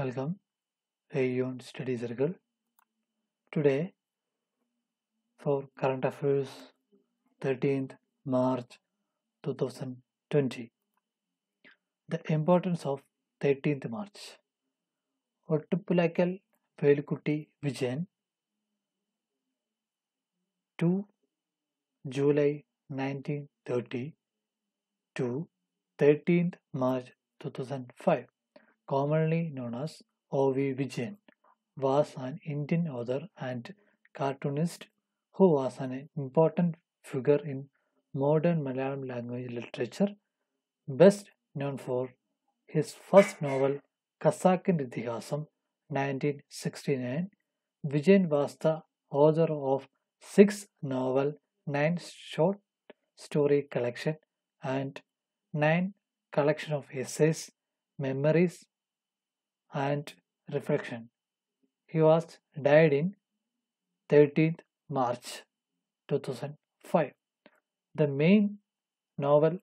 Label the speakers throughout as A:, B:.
A: Welcome, AUN Study Circle. Today, for current affairs, 13th March 2020. The importance of 13th March. ഒട്ടുപ്പുലക്കൽ Velukutty Vijayan two July nineteen thirty to thirteenth March two thousand five commonly known as O.V. Vijayan, was an Indian author and cartoonist who was an important figure in modern Malayalam language literature, best known for his first novel Kasakin Idihasam 1969. Vijayan was the author of six novel, nine short story collection, and nine collection of essays, memories, and reflection. He was died in 13th March 2005. The main novel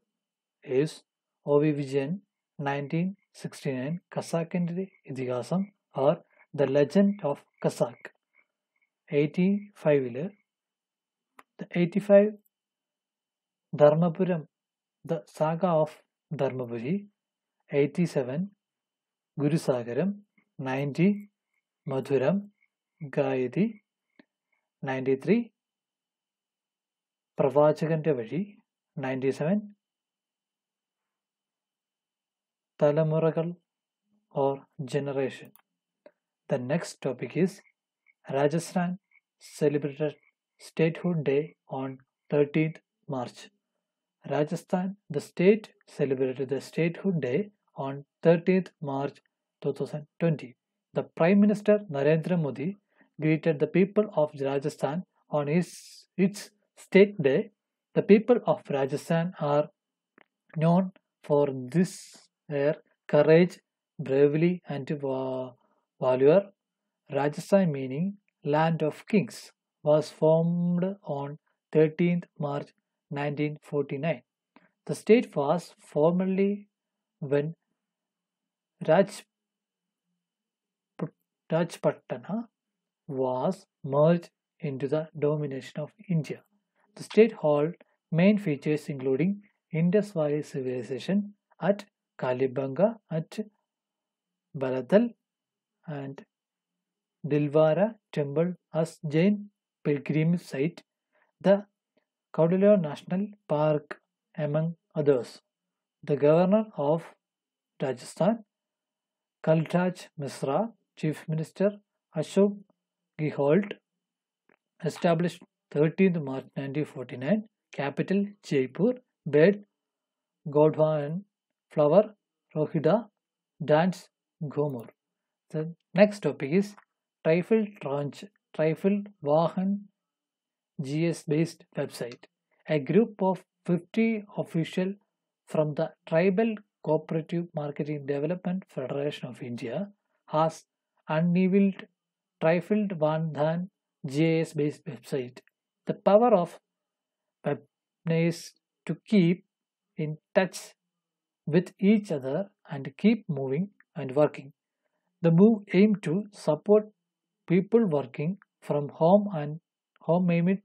A: is O.V. Vijayan 1969 Kasakinte Idihasam or The Legend of Kasak. 85 the 85 Dharmapuram The Saga of Dharmapuri 87 Gurusagaram ninety Madhuram Gayathi ninety three പ്രവാചകന്റെ വഴി ninety seven തലമുറകൾ or generation. The next topic is Rajasthan celebrated statehood day on thirteenth March. Rajasthan the state celebrated the statehood day on 30th March 2020. The Prime Minister Narendra Modi greeted the people of Rajasthan on his, its state day. The people of Rajasthan are known for this their courage, bravery, and va- valor. Rajasthan, meaning land of kings, was formed on 13th March 1949. The state was formerly when Raj, Rajputana was merged into the domination of India. The state held main features including Indus Valley civilization at Kalibanga, at Balathal, and Dilwara temple as Jain pilgrimage site, the Keoladeo National Park, among others. The governor of Rajasthan Kalraj Misra, Chief Minister Ashok Gehlot, established 13th March 1949, capital Jaipur, bed Godwan, flower Rohida, dance Ghoomar. The next topic is Trifle Tranche, TRIFED Vandhan GS based website. A group of 50 official from the Tribal Cooperative Marketing Development Federation of India has unveiled TRIFED Vandhan GIS based website. The power of webness to keep in touch with each other and keep moving and working. The move aimed to support people working from home and home amid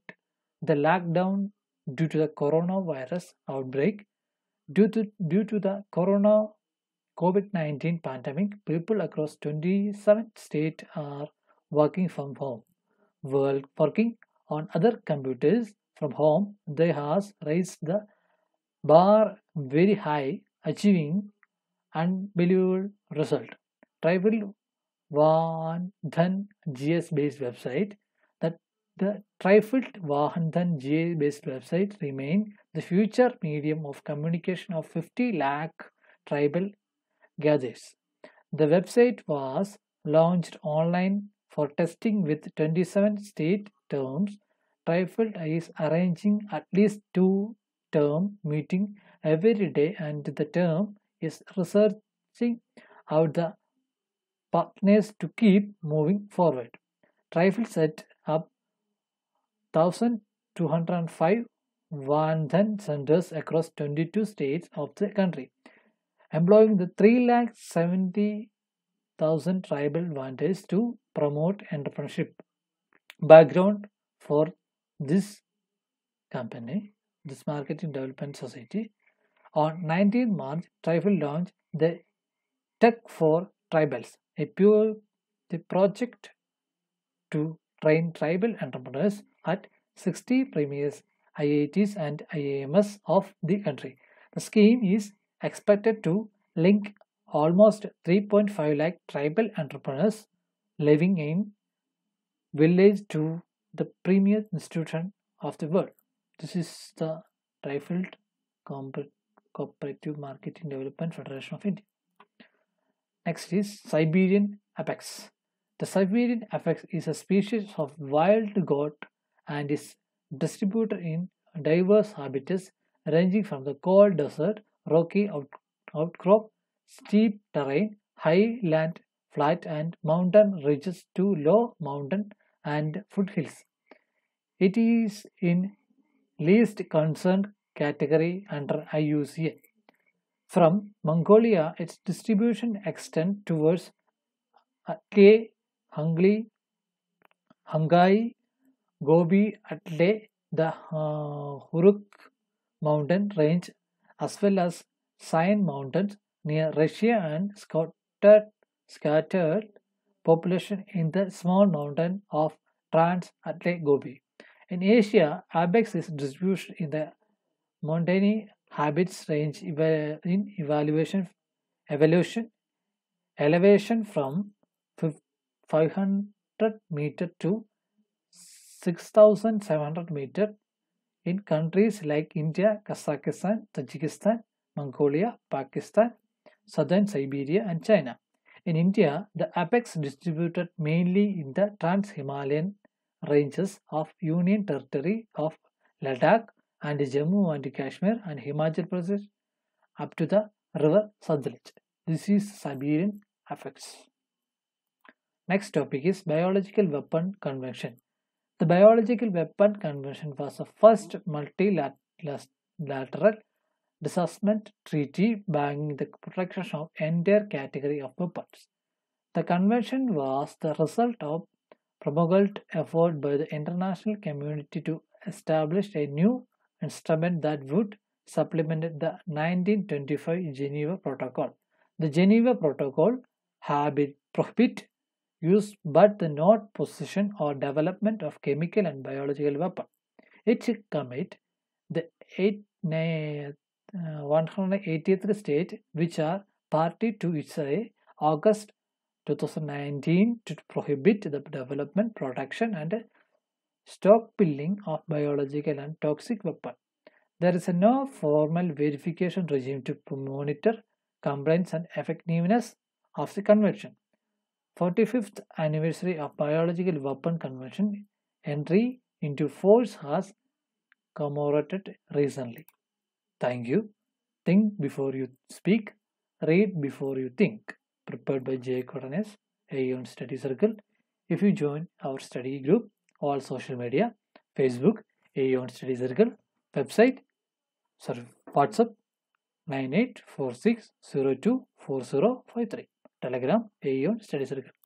A: the lockdown due to the coronavirus outbreak due to due to the corona covid-19 pandemic people across 27 states are working from home. While working on other computers from home they has raised the bar very high achieving unbelievable result. Tribal Vandhan GS based website that the TRIFED Vandhan GS based website remain the future medium of communication of 50 lakh tribal gatherers. The website was launched online for testing with 27 state terms. TRIFED is arranging at least two term meeting every day and the term is researching out the partners to keep moving forward. TRIFED set up 1205 Vandhan centers across 22 states of the country, employing the 3 lakh 70 3,000 tribal volunteers to promote entrepreneurship. Background for this company, this Marketing Development Society, on 19 March, Tribal launched the Tech for Tribals, a pure the project to train tribal entrepreneurs at 60 premier IITs and IIMs of the country. The scheme is expected to link almost 3.5 lakh tribal entrepreneurs living in village to the premier institution of the world. This is the Trifle Cooperative Marketing Development Federation of India. Next is Siberian Ibex. The Siberian ibex is a species of wild goat and is distributed in diverse habitats ranging from the cold desert, rocky out outcrop, steep terrain, highland, flat and mountain ridges to low mountain and foothills. It is in least concerned category under IUCN. From Mongolia, its distribution extends towards Altai, Hungary, Hangai, Gobi, Altai, the uh, Huruk mountain range, as well as Sayan Mountains near Russia and scattered, scattered population in the small mountain of Trans Altai Gobi. In Asia, Ibex is distributed in the mountainy habits range in evaluation evolution elevation from 500 meter to 6700 meter in countries like India, Kazakhstan, Tajikistan, Mongolia, Pakistan, southern Siberia and China. In India, the ibex distributed mainly in the Trans-Himalayan ranges of Union Territory of Ladakh and Jammu and Kashmir and Himachal Pradesh up to the river Satluj. This is Siberian ibex. Next topic is Biological Weapon Convention. The Biological Weapon Convention was the first multilateral disarmament treaty banning the protection of entire category of weapons. The convention was the result of promulgated effort by the international community to establish a new instrument that would supplement the 1925 Geneva Protocol. The Geneva Protocol habit prohibit use but the not possession or development of chemical and biological weapon. It commit the eight, uh, 180th state which are party to its uh, August 2019 to prohibit the development, production and stockpiling of biological and toxic weapons. There is no formal verification regime to monitor compliance and effectiveness of the convention. 45th anniversary of Biological Weapon Convention entry into force has commemorated recently. Thank you. Think before you speak. Read before you think. Prepared by Jayakuttan S, AEON Study Circle. If you join our study group, all social media, Facebook, AEON Study Circle, website, sorry, WhatsApp 9846024053. Telegram, AEON Study Circle.